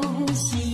恭喜。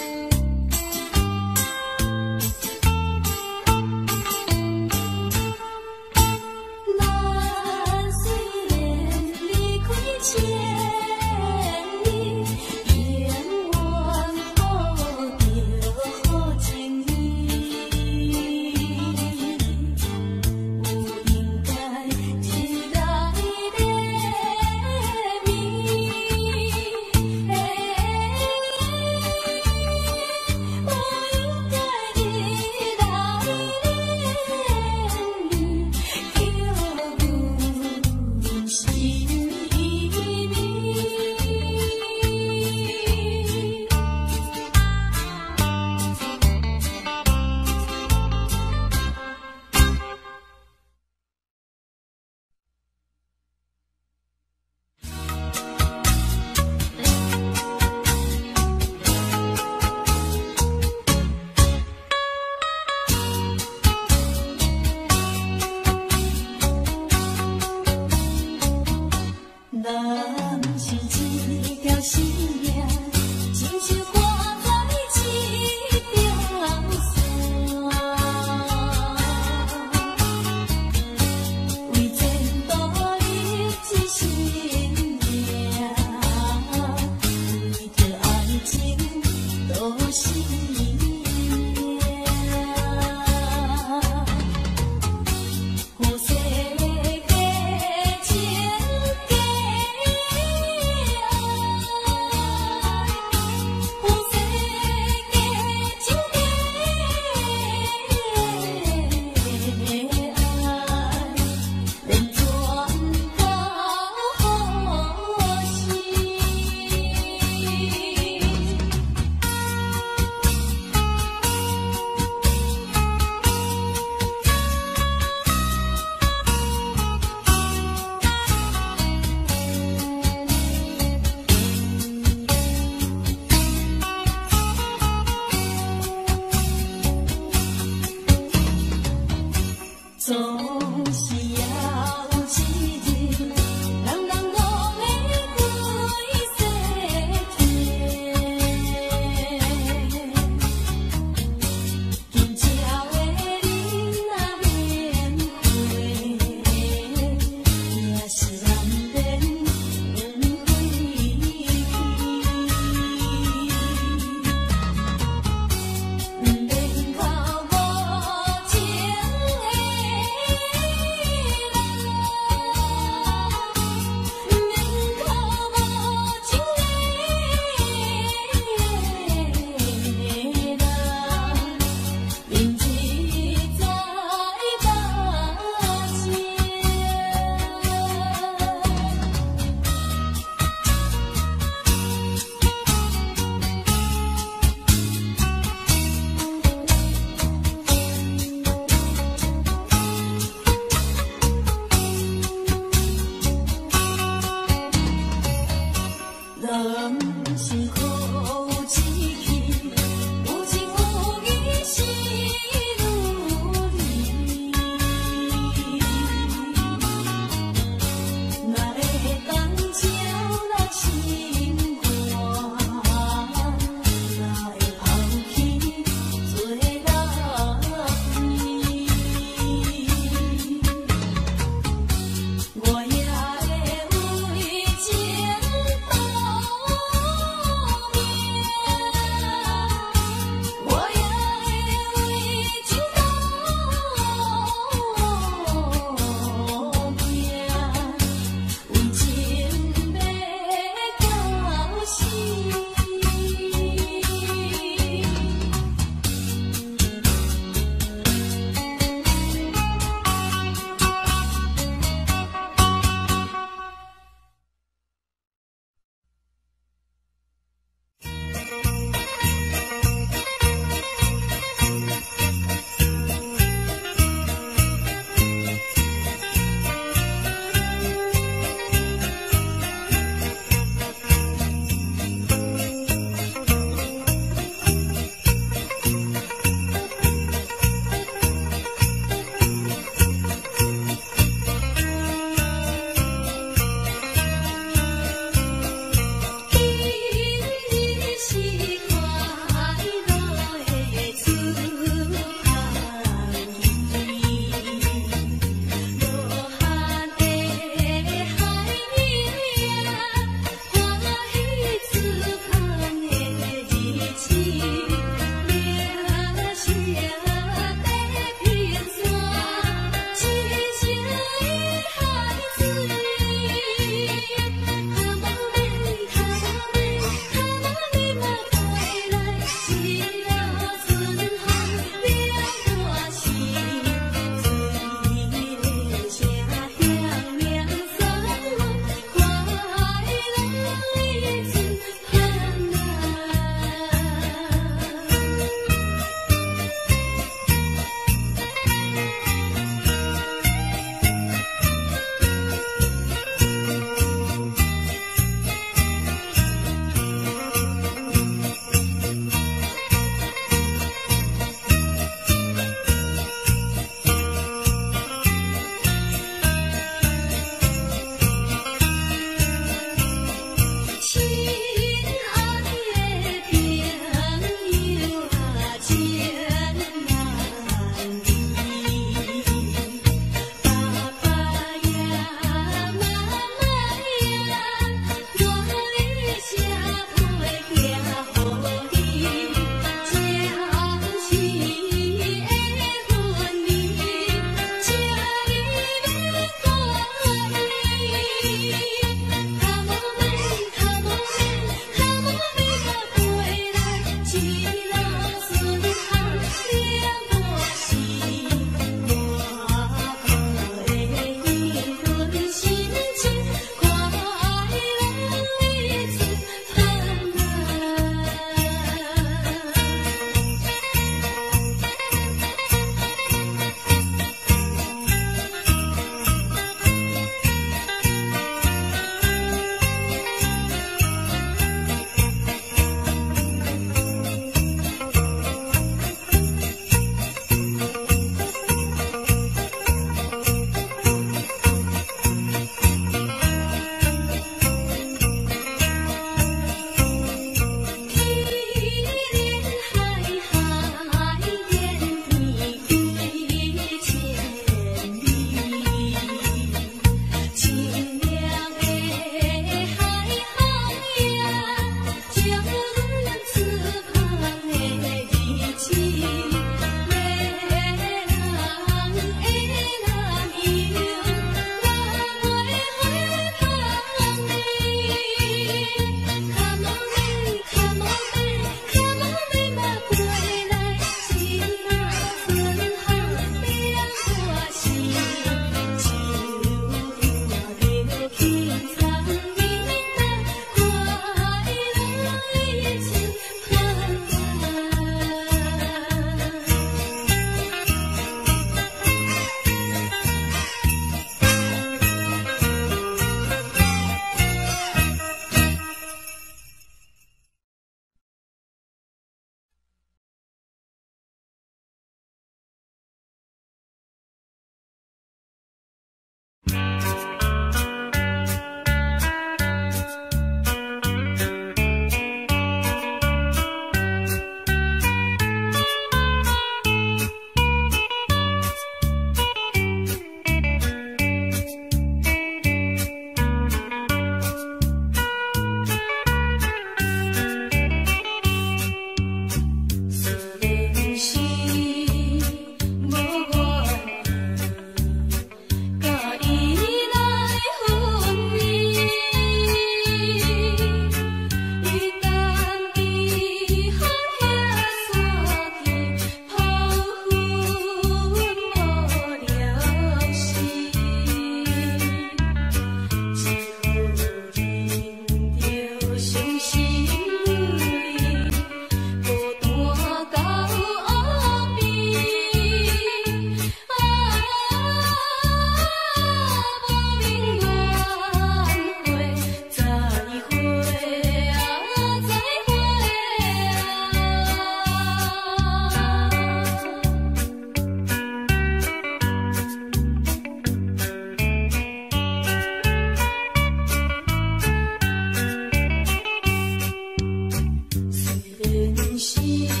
心。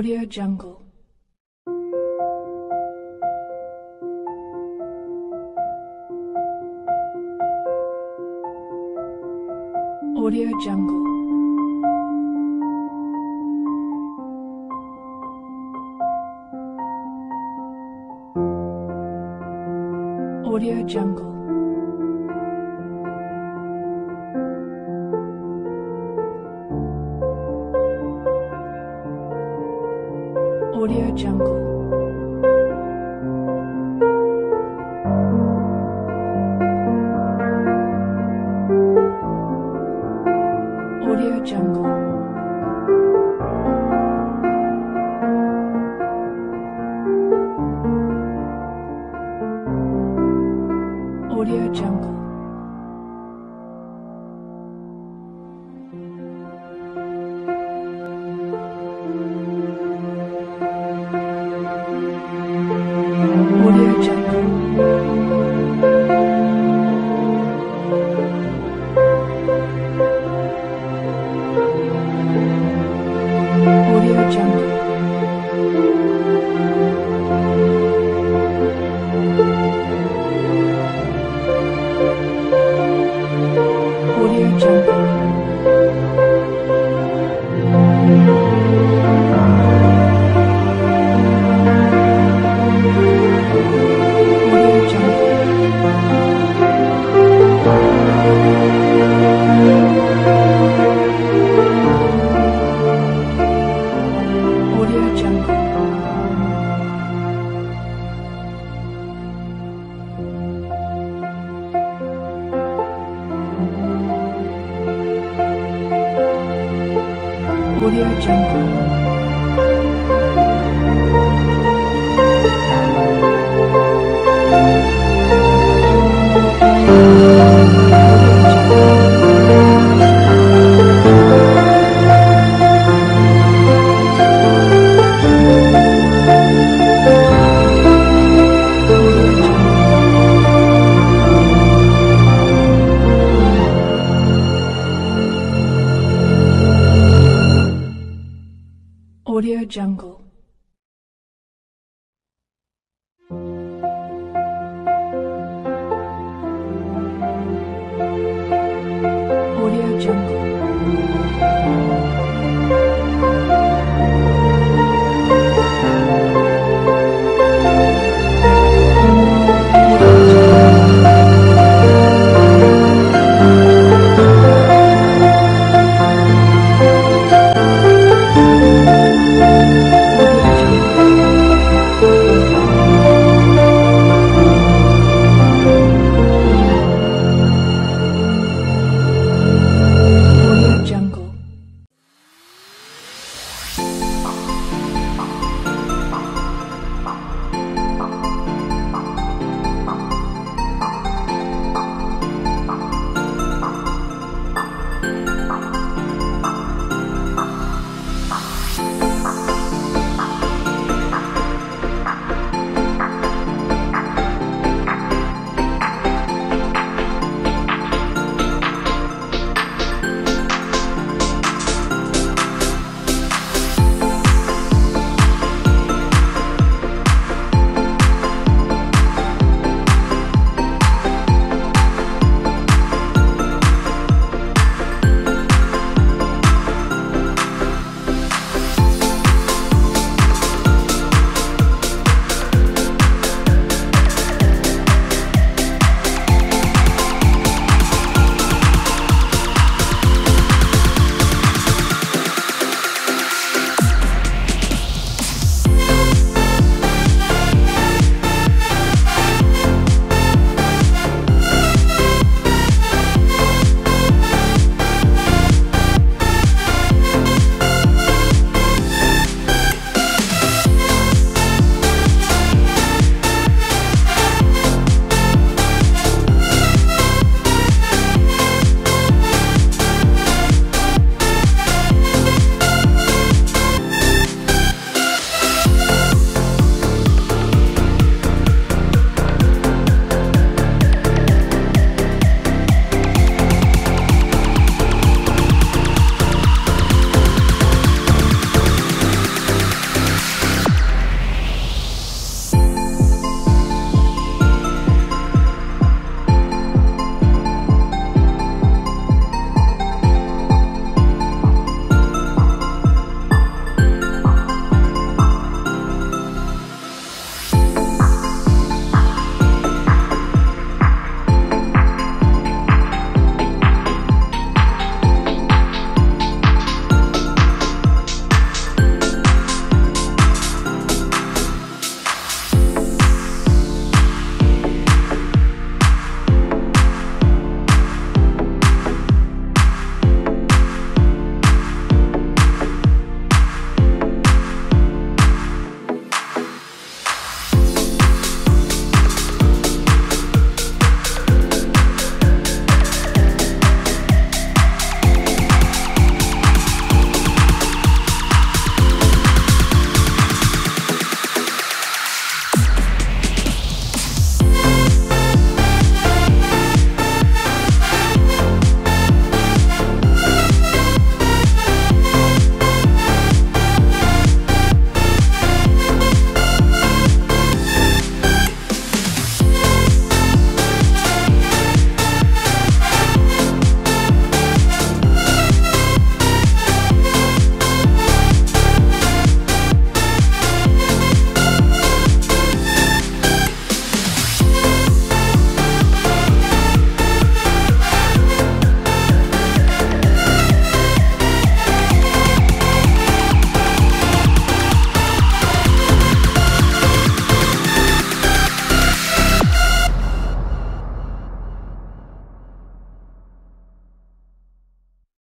Audio Jungle. Música